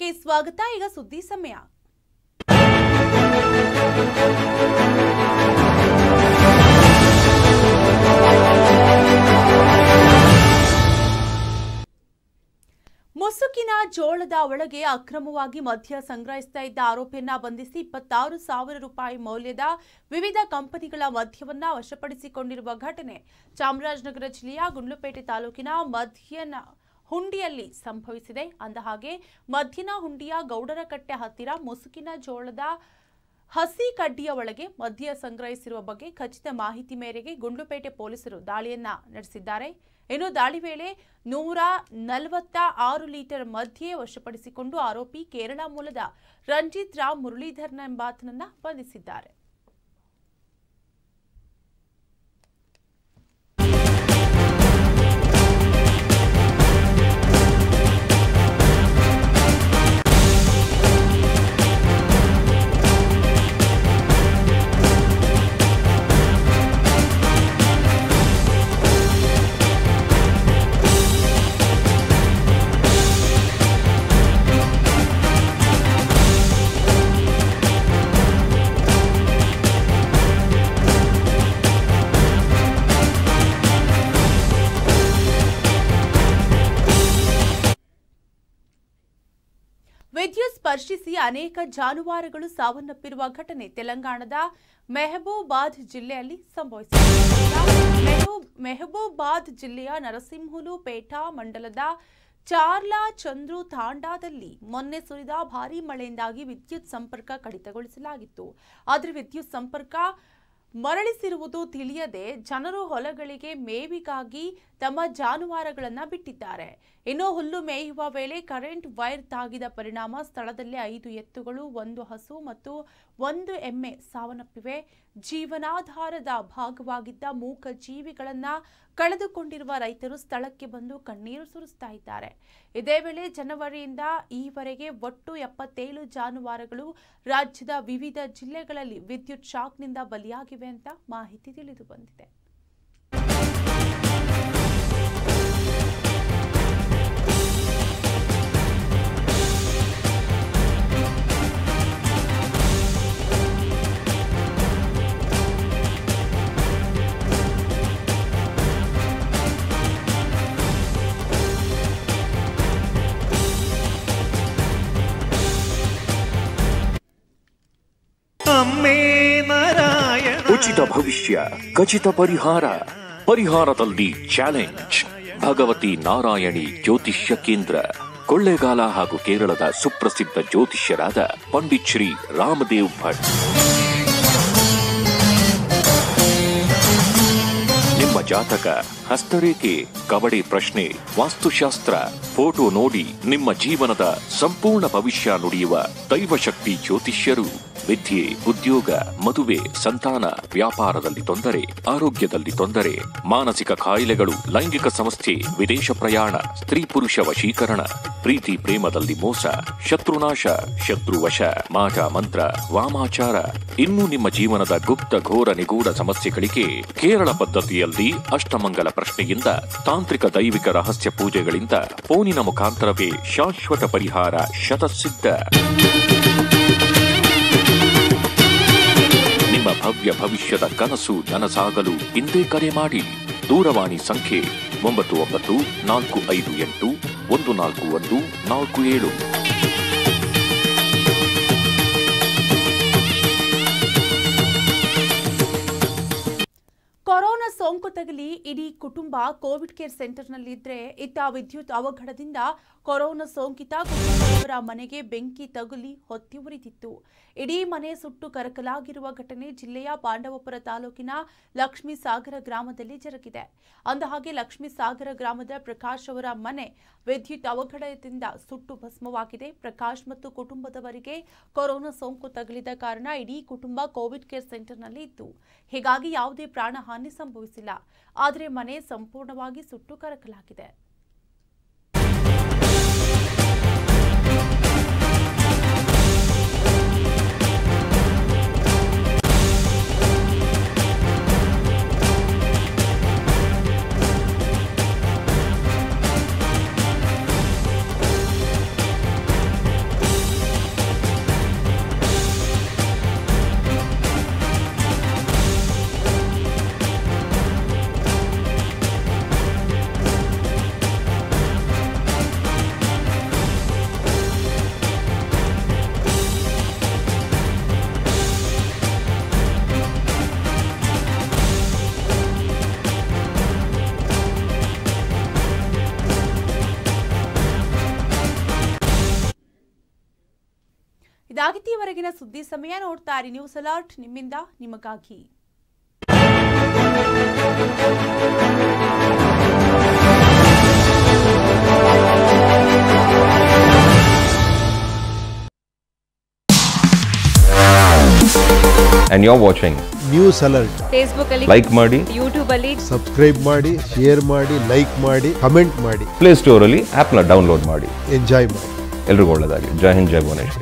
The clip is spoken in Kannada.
ಸ್ವಾಗತ. ಈಗ ಸುದ್ದಿ ಸಮಯ. ಮುಸುಕಿನ ಜೋಳದ ಒಳಗೆ ಅಕ್ರಮವಾಗಿ ಮದ್ಯ ಸಂಗ್ರಹಿಸ್ತಾ ಇದ್ದ ಆರೋಪಿಯನ್ನ ಬಂಧಿಸಿ ಇಪ್ಪತ್ತಾರು ಸಾವಿರ ರೂಪಾಯಿ ಮೌಲ್ಯದ ವಿವಿಧ ಕಂಪನಿಗಳ ಮದ್ಯವನ್ನ ವಶಪಡಿಸಿಕೊಂಡಿರುವ ಘಟನೆ ಚಾಮರಾಜನಗರ ಜಿಲ್ಲೆಯ ಗುಂಡ್ಲುಪೇಟೆ ತಾಲೂಕಿನ ಮದ್ಯನ ಹುಂಡಿಯಲ್ಲಿ ಸಂಭವಿಸಿದೆ. ಅಂದಹಾಗೆ ಮಧ್ಯನ ಹುಂಡಿಯ ಗೌಡರಕಟ್ಟೆ ಹತ್ತಿರ ಮುಸುಕಿನ ಜೋಳದ ಹಸಿ ಕಡ್ಡಿಯ ಒಳಗೆ ಮದ್ಯ ಸಂಗ್ರಹಿಸಿರುವ ಬಗ್ಗೆ ಖಚಿತ ಮಾಹಿತಿ ಮೇರೆಗೆ ಗುಂಡ್ಲುಪೇಟೆ ಪೊಲೀಸರು ದಾಳಿಯನ್ನ ನಡೆಸಿದ್ದಾರೆ. ಇನ್ನು ದಾಳಿ ವೇಳೆ ನೂರ ನಲವತ್ತ ಆರು ಲೀಟರ್ ಮಧ್ಯೆ ವಶಪಡಿಸಿಕೊಂಡು ಆರೋಪಿ ಕೇರಳ ಮೂಲದ ರಂಜಿತ್ ರಾವ್ ಮುರಳೀಧರ್ನ ಎಂಬಾತನನ್ನ ಬಂಧಿಸಿದ್ದಾರೆ. ಸ್ಪರ್ಶಿಸಿ ಅನೇಕ ಜಾನುವಾರುಗಳು ಸಾವನ್ನಪ್ಪಿರುವ ಘಟನೆ ತೆಲಂಗಾಣದ ಮೆಹಬೂಬಾದ್ ಜಿಲ್ಲೆಯಲ್ಲಿ ಸಂಭವಿಸಿದೆ. ಮೆಹಬೂಬ್ ಮೆಹಬೂಬಾದ್ ಜಿಲ್ಲೆಯ ನರಸಿಂಹುಲು ಪೇಟಾ ಮಂಡಲದ ಚಾರ್ಲಾ ಚಂದ್ರು ತಾಂಡಾದಲ್ಲಿ ಮೊನ್ನೆ ಸುರಿದ ಭಾರೀ ಮಳೆಯಿಂದಾಗಿ ವಿದ್ಯುತ್ ಸಂಪರ್ಕ ಕಡಿತಗೊಳಿಸಲಾಗಿತ್ತು. ಆದರೆ ವಿದ್ಯುತ್ ಸಂಪರ್ಕ ಮರಳಿಸಿರುವುದು ತಿಳಿಯದೆ ಜನರು ಹೊಲಗಳಿಗೆ ಮೇವಿಗಾಗಿ ತಮ್ಮ ಜಾನುವಾರುಗಳನ್ನು ಬಿಟ್ಟಿದ್ದಾರೆ. ಇನ್ನು ಹುಲ್ಲು ಮೇಯುವ ವೇಳೆ ಕರೆಂಟ್ ವೈರ್ ತಾಗಿದ ಪರಿಣಾಮ ಸ್ಥಳದಲ್ಲಿ ಐದು ಎತ್ತುಗಳು, ಒಂದು ಹಸು ಮತ್ತು ಒಂದು ಎಮ್ಮೆ ಸಾವನ್ನಪ್ಪಿವೆ. ಜೀವನಾಧಾರದ ಭಾಗವಾಗಿದ್ದ ಮೂಕ ಜೀವಿಗಳನ್ನ ಕಳೆದುಕೊಂಡಿರುವ ರೈತರು ಸ್ಥಳಕ್ಕೆ ಬಂದು ಕಣ್ಣೀರು ಸುರಿಸ್ತಾ ಇದ್ದಾರೆ. ಇದೇ ವೇಳೆ ಜನವರಿಯಿಂದ ಈವರೆಗೆ ಒಟ್ಟು ಎಪ್ಪತ್ತೇಳು ಜಾನುವಾರುಗಳು ರಾಜ್ಯದ ವಿವಿಧ ಜಿಲ್ಲೆಗಳಲ್ಲಿ ವಿದ್ಯುತ್ ಶಾಕ್ನಿಂದ ಬಲಿಯಾಗಿವೆ ಅಂತ ಮಾಹಿತಿ ತಿಳಿದು ಬಂದಿದೆ. ಉಚಿತ ಭವಿಷ್ಯ, ಖಚಿತ ಪರಿಹಾರ. ಪರಿಹಾರದಲ್ಲಿ ಚಾಲೆಂಜ್. ಭಗವತಿ ನಾರಾಯಣಿ ಜ್ಯೋತಿಷ್ಯ ಕೇಂದ್ರ. ಕೊಳ್ಳೇಗಾಲ ಹಾಗೂ ಕೇರಳದ ಸುಪ್ರಸಿದ್ಧ ಜ್ಯೋತಿಷ್ಯರಾದ ಪಂಡಿತ್ ಶ್ರೀ ರಾಮದೇವ್ ಭಟ್. ನಿಮ್ಮ ಜಾತಕ ಹಸ್ತರೇಖೆ ಕಬಡ್ಡಿ ಪ್ರಶ್ನೆ, ವಾಸ್ತುಶಾಸ್ತ್ರ, ಫೋಟೋ ನೋಡಿ ನಿಮ್ಮ ಜೀವನದ ಸಂಪೂರ್ಣ ಭವಿಷ್ಯ ನುಡಿಯುವ ದೈವಶಕ್ತಿ ಜ್ಯೋತಿಷ್ಯರು. ವಿದ್ಯೆ, ಉದ್ಯೋಗ, ಮದುವೆ, ಸಂತಾನ, ವ್ಯಾಪಾರದಲ್ಲಿ ತೊಂದರೆ, ಆರೋಗ್ಯದಲ್ಲಿ ತೊಂದರೆ, ಮಾನಸಿಕ ಕಾಯಿಲೆಗಳು, ಲೈಂಗಿಕ ಸಮಸ್ಯೆ, ವಿದೇಶ ಪ್ರಯಾಣ, ಸ್ತ್ರೀ ಪುರುಷ ವಶೀಕರಣ, ಪ್ರೀತಿ ಪ್ರೇಮದಲ್ಲಿ ಮೋಸ, ಶತ್ರುನಾಶ, ಶತ್ರುವಶ, ಮಾಟ ಮಂತ್ರ, ವಾಮಾಚಾರ. ಇನ್ನು ನಿಮ್ಮ ಜೀವನದ ಗುಪ್ತ ಘೋರ ನಿಗೂಢ ಸಮಸ್ಯೆಗಳಿಗೆ ಕೇರಳ ಪದ್ಧತಿಯಲ್ಲಿ ಅಷ್ಟಮಂಗಲ ಪ್ರಶ್ನೆಯಿಂದ ತಾಂತ್ರಿಕ ದೈವಿಕ ರಹಸ್ಯ ಪೂಜೆಗಳಿಂದ ಫೋನಿನ ಮುಖಾಂತರವೇ ಶಾಶ್ವತ ಪರಿಹಾರ ಶತಸಿದ್ಧ. ನಿಮ್ಮ ಭವ್ಯ ಭವಿಷ್ಯದ ಕನಸು ನನಸಾಗಲು ಇಂದೇ ಕರೆ ಮಾಡಿ. ದೂರವಾಣಿ ಸಂಖ್ಯೆ ಒಂಬತ್ತು ಒಂಬತ್ತು ನಾಲ್ಕು ಐದು ಎಂಟು ಒಂದು ನಾಲ್ಕು ಒಂದು ನಾಲ್ಕು ಏಳು. ಸೋಂಕು ತಗಲಿ ಇಡೀ ಕುಟುಂಬ ಕೋವಿಡ್ ಕೇರ್ ಸೆಂಟರ್ನಲ್ಲಿದ್ದರೆ ಇತ್ತ ವಿದ್ಯುತ್ ಅವಘಡದಿಂದ ಕೊರೋನಾ ಸೋಂಕಿತ ಕುಟುಂಬದವರ ಮನೆಗೆ ಬೆಂಕಿ ತಗುಲಿ, ಹೊತ್ತಿ ಉರಿದಿತ್ತು ಇಡೀ ಮನೆ ಸುಟ್ಟು ಕರಕಲಾಗಿರುವ ಘಟನೆ ಜಿಲ್ಲೆಯ ಪಾಂಡವಪುರ ತಾಲೂಕಿನ ಲಕ್ಷ್ಮೀ ಸಾಗರ ಗ್ರಾಮದಲ್ಲಿ ಜರುಗಿದೆ. ಅಂದಹಾಗೆ ಲಕ್ಷ್ಮೀ ಸಾಗರ ಗ್ರಾಮದ ಪ್ರಕಾಶ್ ಅವರ ಮನೆ ವಿದ್ಯುತ್ ಅವಘಡದಿಂದ ಸುಟ್ಟು ಭಸ್ಮವಾಗಿದೆ. ಪ್ರಕಾಶ್ ಮತ್ತು ಕುಟುಂಬದವರಿಗೆ ಕೊರೋನಾ ಸೋಂಕು ತಗುಲಿದ ಕಾರಣ ಇಡೀ ಕುಟುಂಬ ಕೋವಿಡ್ ಕೇರ್ ಸೆಂಟರ್ನಲ್ಲಿ ಇತ್ತು. ಹೀಗಾಗಿ ಯಾವುದೇ ಪ್ರಾಣಹಾನಿ ಸಂಭವಿಸಿಲ್ಲ ಆದರೆ ಮನೆ ಸಂಪೂರ್ಣವಾಗಿ ಸುಟ್ಟು ಕರಕಲಾಗಿದೆ. ಇದಾಗಿತ್ತು ಇವರೆಗಿನ ಸುದ್ದಿ ಸಮಯ ನೋಡ್ತಾ ಇರಿ. ನ್ಯೂಸ್ ಅಲರ್ಟ್ ನಿಮ್ಮಿಂದ ನಿಮಗಾಗಿ. And you're watching. News alert Facebook ಅಲ್ಲಿ Like ಮಾಡಿ. ಯೂಟ್ಯೂಬ್ ಅಲ್ಲಿ. ಸಬ್ಸ್ಕ್ರೈಬ್ ಮಾಡಿ ಶೇರ್ ಮಾಡಿ ಲೈಕ್ ಮಾಡಿ ಕಮೆಂಟ್ ಮಾಡಿ. ಪ್ಲೇ ಸ್ಟೋರಲ್ಲಿ ನ ಡೌನ್ಲೋಡ್ ಮಾಡಿ. ಎಂಜಾಯ್ ಮಾಡಿ. ಎಲ್ರಿಗೂ ಒಳ್ಳೆಯದಾಗಲಿ ಜೈ ಹಿಂದ್ ಜೈ ಭುವನೇಶ್ವರಿ.